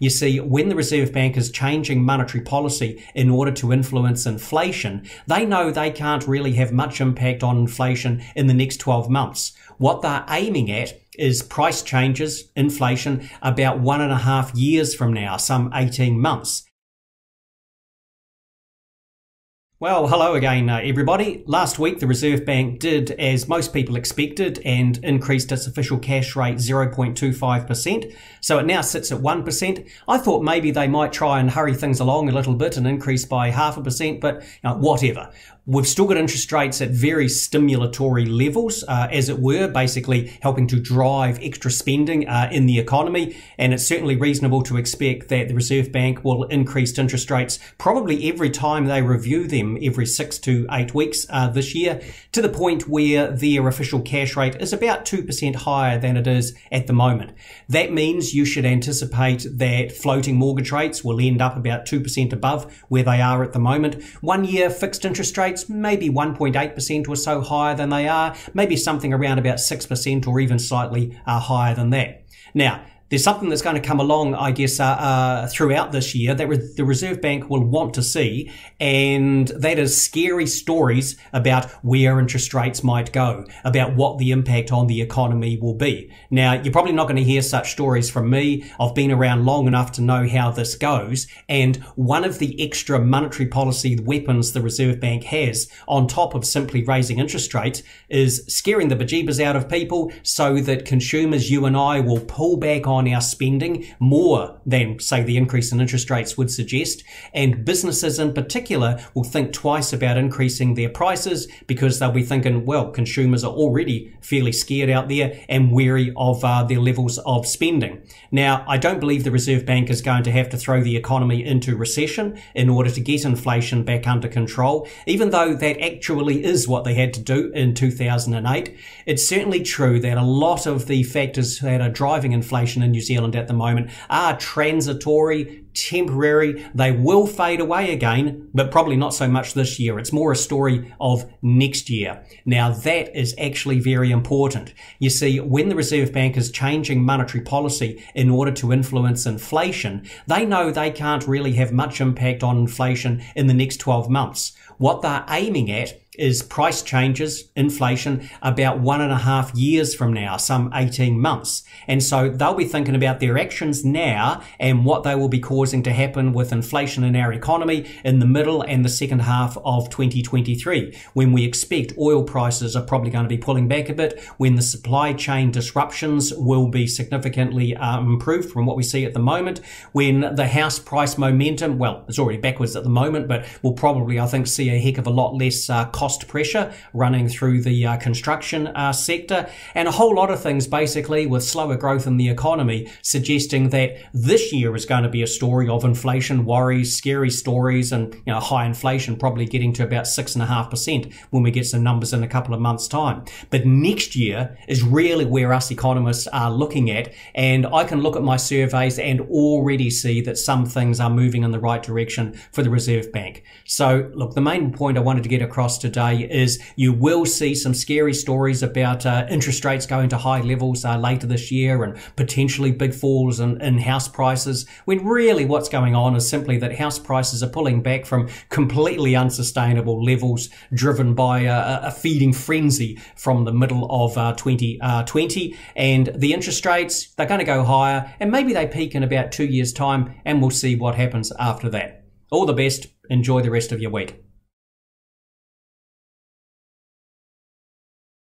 You see, when the Reserve Bank is changing monetary policy in order to influence inflation, they know they can't really have much impact on inflation in the next 12 months. What they're aiming at is price changes, inflation, about one and a half years from now, some 18 months. Well, hello again, uh, everybody. Last week, the Reserve Bank did as most people expected and increased its official cash rate 0.25%. So it now sits at 1%. I thought maybe they might try and hurry things along a little bit and increase by half a percent, but you know, whatever. We've still got interest rates at very stimulatory levels, uh, as it were, basically helping to drive extra spending uh, in the economy. And it's certainly reasonable to expect that the Reserve Bank will increase interest rates probably every time they review them, every six to eight weeks uh, this year, to the point where their official cash rate is about 2% higher than it is at the moment. That means you should anticipate that floating mortgage rates will end up about 2% above where they are at the moment. One year fixed interest rates maybe 1.8% or so higher than they are, maybe something around about 6% or even slightly uh, higher than that. Now, there's something that's going to come along, I guess, uh, uh, throughout this year that re- the Reserve Bank will want to see, and that is scary stories about where interest rates might go, about what the impact on the economy will be. Now, you're probably not going to hear such stories from me. I've been around long enough to know how this goes, and one of the extra monetary policy weapons the Reserve Bank has, on top of simply raising interest rates, is scaring the bejeebers out of people so that consumers, you and I, will pull back on on our spending more than, say, the increase in interest rates would suggest. And businesses in particular will think twice about increasing their prices because they'll be thinking, well, consumers are already fairly scared out there and wary of uh, their levels of spending. Now, I don't believe the Reserve Bank is going to have to throw the economy into recession in order to get inflation back under control, even though that actually is what they had to do in 2008. It's certainly true that a lot of the factors that are driving inflation in in New Zealand at the moment are transitory, temporary. They will fade away again, but probably not so much this year. It's more a story of next year. Now that is actually very important. You see, when the Reserve Bank is changing monetary policy in order to influence inflation, they know they can't really have much impact on inflation in the next 12 months. What they're aiming at is price changes, inflation, about one and a half years from now, some 18 months. And so they'll be thinking about their actions now and what they will be causing to happen with inflation in our economy in the middle and the second half of 2023, when we expect oil prices are probably going to be pulling back a bit, when the supply chain disruptions will be significantly um, improved from what we see at the moment, when the house price momentum, well, it's already backwards at the moment, but we'll probably, I think, see a heck of a lot less uh, cost pressure running through the uh, construction uh, sector, and a whole lot of things basically with slower growth in the economy, suggesting that this year is going to be a story of inflation worries, scary stories, and you know, high inflation probably getting to about six and a half percent when we get some numbers in a couple of months' time. But next year is really where us economists are looking at, and I can look at my surveys and already see that some things are moving in the right direction for the Reserve Bank. So, look, the main point I wanted to get across today today is you will see some scary stories about uh, interest rates going to high levels uh, later this year and potentially big falls in, in house prices, when really what's going on is simply that house prices are pulling back from completely unsustainable levels driven by a, a feeding frenzy from the middle of uh, 2020. Uh, and the interest rates, they're going to go higher and maybe they peak in about two years' time and we'll see what happens after that. All the best. Enjoy the rest of your week.